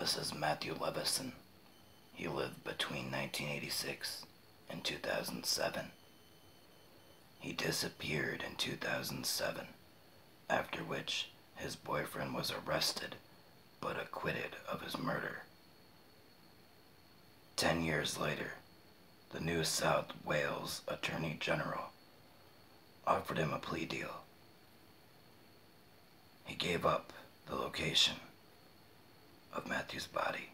This is Matthew Leveson. He lived between 1986 and 2007. He disappeared in 2007, after which his boyfriend was arrested but acquitted of his murder. Ten years later, the New South Wales Attorney General offered him a plea deal. He gave up the location of Matthew's body.